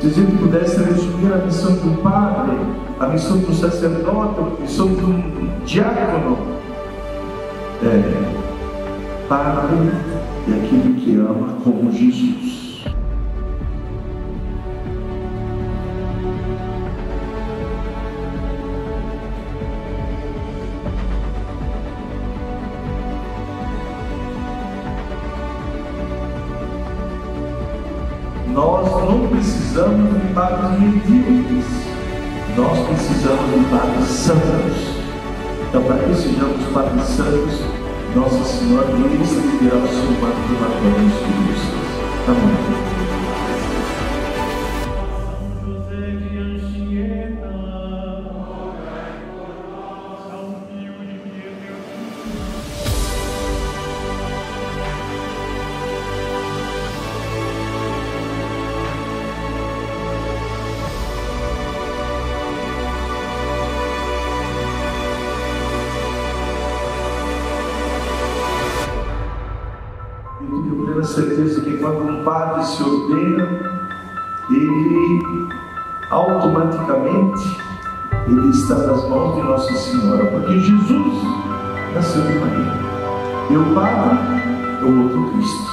Se a gente pudesse resumir a missão do padre, a missão do sacerdote, a missão do diácono, é padre é aquele que ama como Jesus. Nós não precisamos de padres medíocres, nós precisamos de padres santos. Então, para que sejamos padres santos, Nossa Senhora nos dirá o seu de matéria nos Amém. Certeza que quando um padre se ordena, ele automaticamente ele está nas mãos de Nossa Senhora, porque Jesus nasceu de Maria. O padre é o outro Cristo.